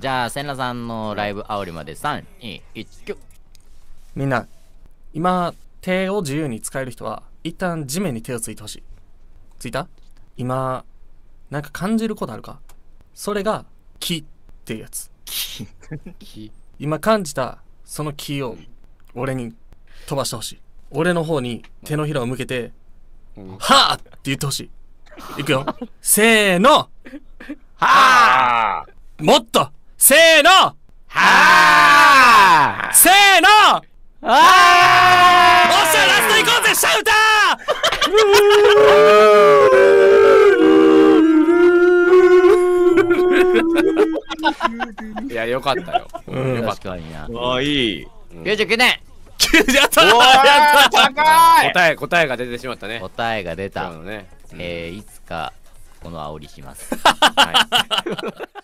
じゃあ千羅さんのライブ煽りまで321キュみんな今手を自由に使える人は一旦地面に手をついてほしい。ついた？今なんか感じることあるか？それが木っていうやつ。木？今感じたその木を俺に飛ばしてほしい。俺の方に手のひらを向けてうん「はあ!」って言ってほしい。いくよ。せーの。はあもっとせーの！はあせーの！おっあしゃラスト行こうぜシャウタいやよかったよ。ーうん。確かにな。ああ、いい。99年やったおー高い！答え答えが出てしまったね。答えが出た。そうだね。えー、いつかこの煽りします。はい